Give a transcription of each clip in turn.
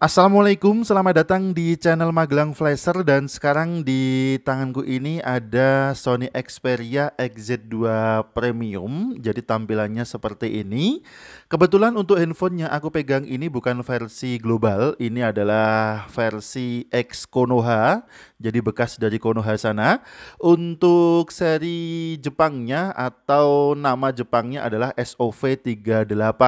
Assalamualaikum, selamat datang di channel Magelang Flasher dan sekarang di tanganku ini ada Sony Xperia XZ2 Premium. Jadi tampilannya seperti ini. Kebetulan untuk handphone yang aku pegang ini bukan versi global. Ini adalah versi X Konoha. Jadi bekas dari Konoha sana. Untuk seri Jepangnya atau nama Jepangnya adalah SOV38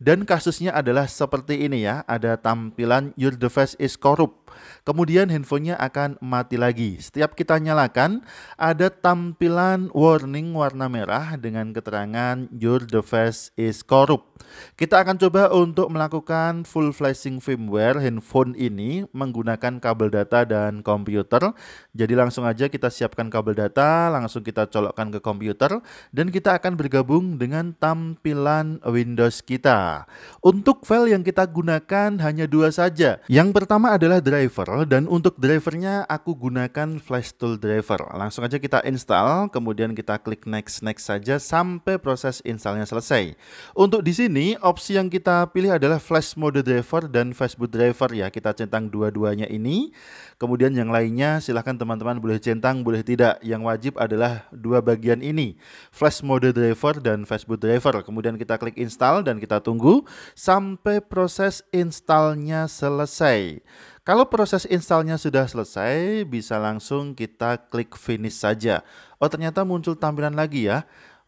Dan kasusnya adalah seperti ini ya. Ada tampilan tampilan your device is corrupt kemudian handphonenya akan mati lagi. Setiap kita nyalakan, ada tampilan warning warna merah dengan keterangan your device is corrupt. Kita akan coba untuk melakukan full flashing firmware handphone ini menggunakan kabel data dan komputer. Jadi langsung aja kita siapkan kabel data, langsung kita colokkan ke komputer dan kita akan bergabung dengan tampilan Windows kita. Untuk file yang kita gunakan hanya dua saja. Yang pertama adalah driver dan untuk drivernya aku gunakan Flash Tool Driver. Langsung aja kita install, kemudian kita klik next next saja sampai proses installnya selesai. Untuk di sini opsi yang kita pilih adalah Flash Mode Driver dan Facebook Driver ya. Kita centang dua-duanya ini. Kemudian yang lainnya silahkan teman-teman boleh centang, boleh tidak. Yang wajib adalah dua bagian ini, Flash Mode Driver dan Facebook Driver. Kemudian kita klik install dan kita tunggu sampai proses installnya selesai. Kalau proses installnya sudah selesai, bisa langsung kita klik finish saja. Oh ternyata muncul tampilan lagi ya.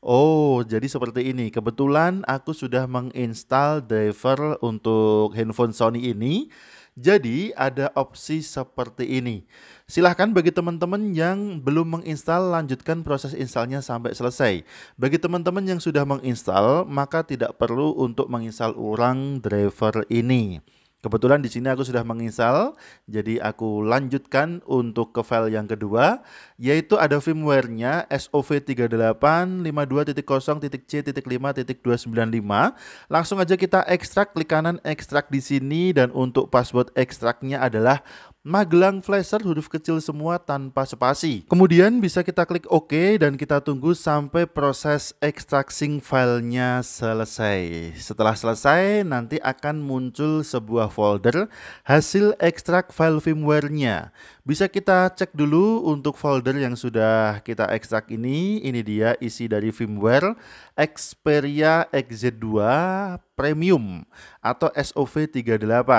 Oh, jadi seperti ini. Kebetulan aku sudah menginstal driver untuk handphone Sony ini. Jadi ada opsi seperti ini. Silahkan bagi teman-teman yang belum menginstal, lanjutkan proses installnya sampai selesai. Bagi teman-teman yang sudah menginstal, maka tidak perlu untuk menginstal ulang driver ini. Kebetulan di sini aku sudah menginstal, jadi aku lanjutkan untuk ke file yang kedua, yaitu ada firmware-nya SOV3852.0.c.5.295. Langsung aja kita ekstrak, klik kanan ekstrak di sini dan untuk password ekstraknya adalah Magelang Flasher huruf kecil semua tanpa spasi. Kemudian bisa kita klik OK dan kita tunggu sampai proses extracting filenya selesai. Setelah selesai nanti akan muncul sebuah folder hasil ekstrak file firmware-nya. Bisa kita cek dulu untuk folder yang sudah kita ekstrak ini. Ini dia isi dari firmware Xperia XZ2 Premium atau SOV38.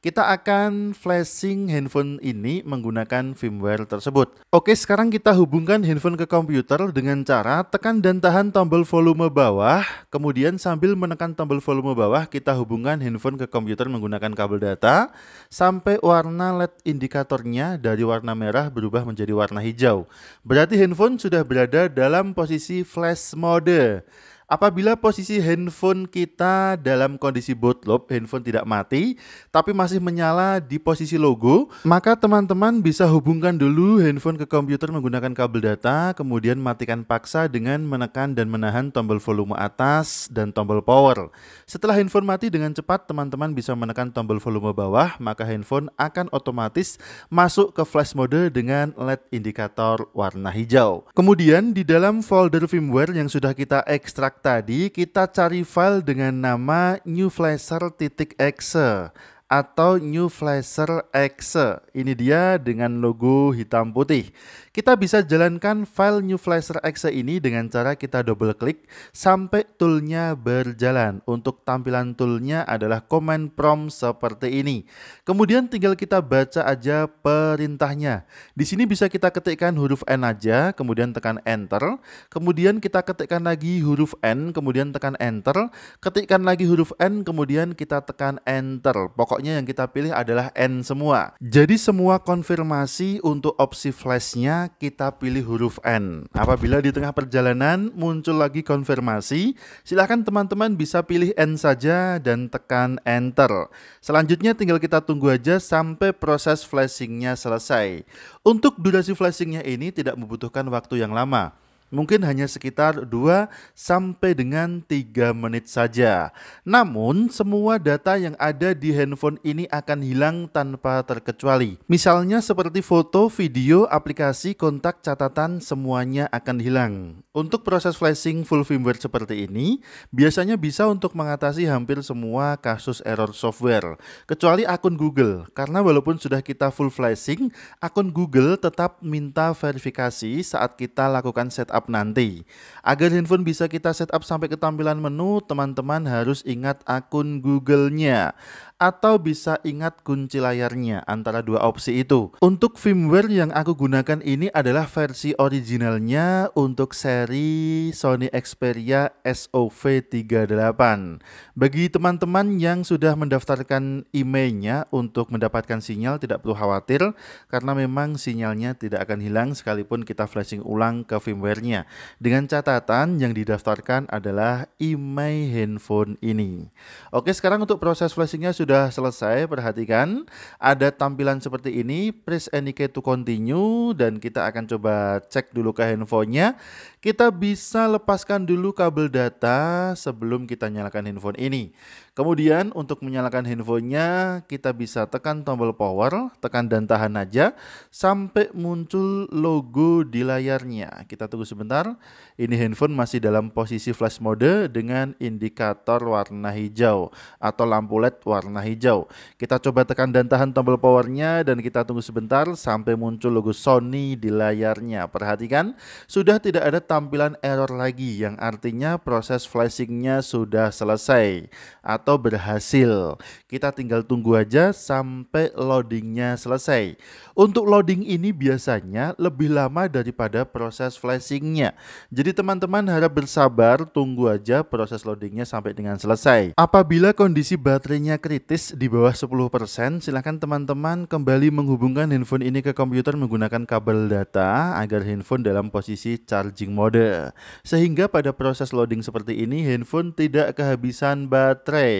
Kita akan flashing handphone ini menggunakan firmware tersebut. Oke, sekarang kita hubungkan handphone ke komputer dengan cara tekan dan tahan tombol volume bawah, kemudian sambil menekan tombol volume bawah kita hubungkan handphone ke komputer menggunakan kabel data sampai warna LED indikatornya dari warna merah berubah menjadi warna hijau. Berarti handphone sudah berada dalam posisi flash mode. Apabila posisi handphone kita dalam kondisi bootloop, handphone tidak mati, tapi masih menyala di posisi logo, maka teman-teman bisa hubungkan dulu handphone ke komputer menggunakan kabel data, kemudian matikan paksa dengan menekan dan menahan tombol volume atas dan tombol power. Setelah handphone mati dengan cepat, teman-teman bisa menekan tombol volume bawah, maka handphone akan otomatis masuk ke flash mode dengan LED indikator warna hijau. Kemudian di dalam folder firmware yang sudah kita ekstrak tadi kita cari file dengan nama newflasher.exe atau New Flasher X. Ini dia dengan logo hitam putih. Kita bisa jalankan file New Flasher X ini dengan cara kita double klik sampai toolnya berjalan. Untuk tampilan toolnya adalah command prompt seperti ini. Kemudian tinggal kita baca aja perintahnya. Di sini bisa kita ketikkan huruf N aja, kemudian tekan enter. Kemudian kita ketikkan lagi huruf N, kemudian tekan enter. Ketikkan lagi huruf N, kemudian kita tekan enter. Pokoknya yang kita pilih adalah N semua. Jadi semua konfirmasi untuk opsi flashnya kita pilih huruf N. Apabila di tengah perjalanan muncul lagi konfirmasi, silahkan teman-teman bisa pilih N saja dan tekan Enter. Selanjutnya tinggal kita tunggu aja sampai proses flashingnya selesai. Untuk durasi flashingnya ini tidak membutuhkan waktu yang lama. Mungkin hanya sekitar 2 sampai dengan 3 menit saja. Namun, semua data yang ada di handphone ini akan hilang tanpa terkecuali. Misalnya seperti foto, video, aplikasi, kontak, catatan, semuanya akan hilang. Untuk proses flashing full firmware seperti ini, biasanya bisa untuk mengatasi hampir semua kasus error software, kecuali akun Google. Karena walaupun sudah kita full flashing, akun Google tetap minta verifikasi saat kita lakukan setup nanti. Agar handphone bisa kita setup sampai ke tampilan menu, teman-teman harus ingat akun Google-nya atau bisa ingat kunci layarnya antara dua opsi itu. Untuk firmware yang aku gunakan ini adalah versi originalnya untuk seri Sony Xperia SOV38. Bagi teman-teman yang sudah mendaftarkan emailnya untuk mendapatkan sinyal tidak perlu khawatir karena memang sinyalnya tidak akan hilang sekalipun kita flashing ulang ke firmware-nya. Dengan catatan yang didaftarkan adalah email handphone ini. Oke, sekarang untuk proses flashingnya sudah sudah selesai, perhatikan ada tampilan seperti ini, press indicate to continue dan kita akan coba cek dulu ke handphonenya. Kita bisa lepaskan dulu kabel data sebelum kita nyalakan handphone ini. Kemudian untuk menyalakan handphonenya kita bisa tekan tombol power, tekan dan tahan aja sampai muncul logo di layarnya. Kita tunggu sebentar. Ini handphone masih dalam posisi flash mode dengan indikator warna hijau atau lampu LED warna hijau. Kita coba tekan dan tahan tombol powernya dan kita tunggu sebentar sampai muncul logo Sony di layarnya. Perhatikan, sudah tidak ada tampilan error lagi yang artinya proses flashingnya sudah selesai berhasil. Kita tinggal tunggu aja sampai loadingnya selesai. Untuk loading ini biasanya lebih lama daripada proses flashingnya. Jadi teman-teman harap bersabar, tunggu aja proses loadingnya sampai dengan selesai. Apabila kondisi baterainya kritis di bawah 10%, silahkan teman-teman kembali menghubungkan handphone ini ke komputer menggunakan kabel data agar handphone dalam posisi charging mode. Sehingga pada proses loading seperti ini handphone tidak kehabisan baterai.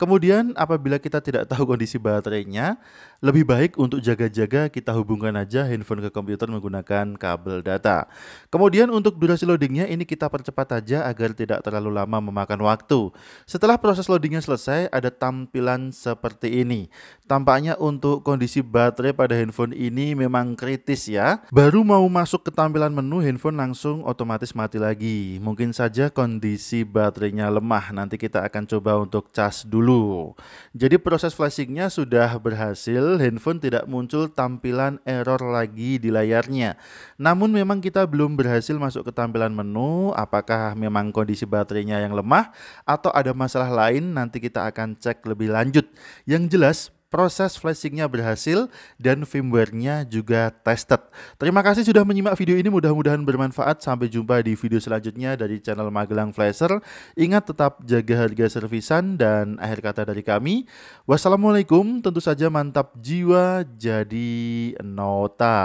Kemudian apabila kita tidak tahu kondisi baterainya, lebih baik untuk jaga-jaga kita hubungkan aja handphone ke komputer menggunakan kabel data. Kemudian untuk durasi loadingnya ini kita percepat aja agar tidak terlalu lama memakan waktu. Setelah proses loadingnya selesai, ada tampilan seperti ini. Tampaknya untuk kondisi baterai pada handphone ini memang kritis ya. Baru mau masuk ke tampilan menu, handphone langsung otomatis mati lagi. Mungkin saja kondisi baterainya lemah. Nanti kita akan coba untuk cas dulu. Jadi proses flashingnya sudah berhasil handphone tidak muncul tampilan error lagi di layarnya. Namun memang kita belum berhasil masuk ke tampilan menu, apakah memang kondisi baterainya yang lemah atau ada masalah lain nanti kita akan cek lebih lanjut. Yang jelas proses flashingnya berhasil dan firmware-nya juga tested. Terima kasih sudah menyimak video ini, mudah-mudahan bermanfaat. Sampai jumpa di video selanjutnya dari channel Magelang Flasher. Ingat tetap jaga harga servisan dan akhir kata dari kami. Wassalamualaikum, tentu saja mantap jiwa jadi nota.